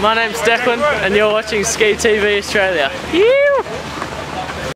My name's Declan and you're watching Ski TV Australia. Ew.